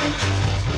Thank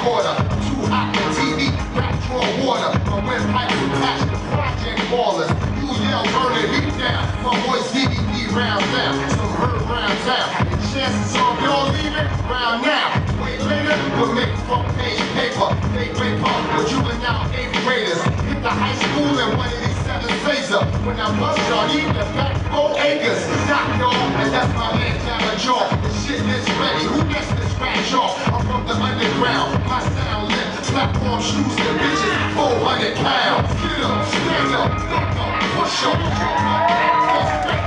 to. Too hot for TV, back draw water. My windpipe attached to project ballers. You yell, turn the heat down. My voice DVD round down. Some herd round town. Chances are we all leaving round now. Wait later, we'll make front page paper. They break up with juvenile eighth graders. Hit the high school and one these seven phaser. When I bust y'all, need back four acres. Knock y'all, and that's my man Jammer Jaw. The shit is ready. Who gets to scratch off? I'm from the underground. My sound lit. Platform shoes to bitches. 400 pounds. Get up, stand up, fuck up, push up.